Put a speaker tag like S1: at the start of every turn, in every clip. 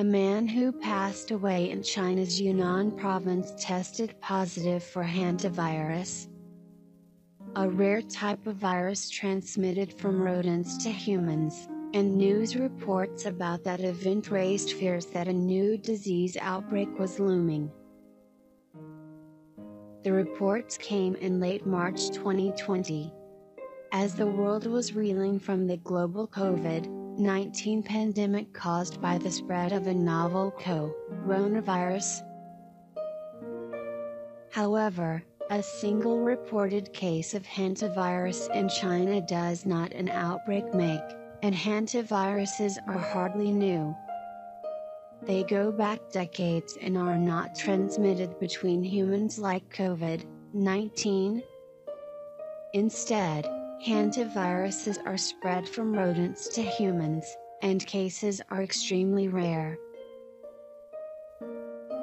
S1: A man who passed away in China's Yunnan province tested positive for hantavirus. A rare type of virus transmitted from rodents to humans, and news reports about that event raised fears that a new disease outbreak was looming. The reports came in late March 2020. As the world was reeling from the global COVID 19 pandemic caused by the spread of a novel coronavirus. However, a single reported case of hantavirus in China does not an outbreak make, and hantaviruses are hardly new. They go back decades and are not transmitted between humans like COVID 19. Instead, hantaviruses are spread from rodents to humans, and cases are extremely rare.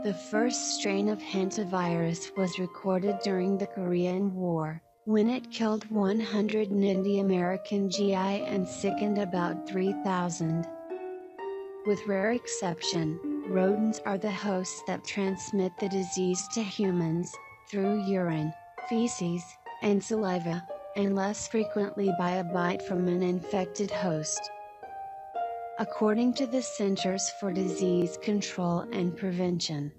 S1: The first strain of hantavirus was recorded during the Korean War, when it killed 190 American GI and sickened about 3,000. With rare exception, rodents are the hosts that transmit the disease to humans, through urine, feces, and saliva, and less frequently by a bite from an infected host. According to the Centers for Disease Control and Prevention.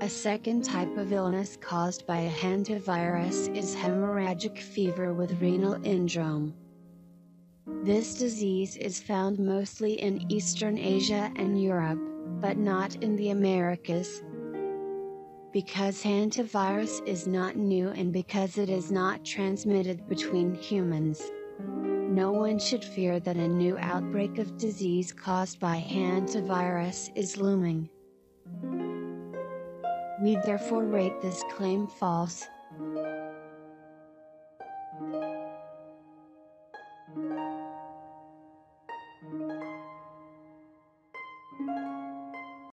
S1: A second type of illness caused by a hantavirus is hemorrhagic fever with renal syndrome. This disease is found mostly in Eastern Asia and Europe, but not in the Americas. Because hantavirus is not new and because it is not transmitted between humans. No one should fear that a new outbreak of disease caused by hantavirus is looming. We therefore rate this claim false.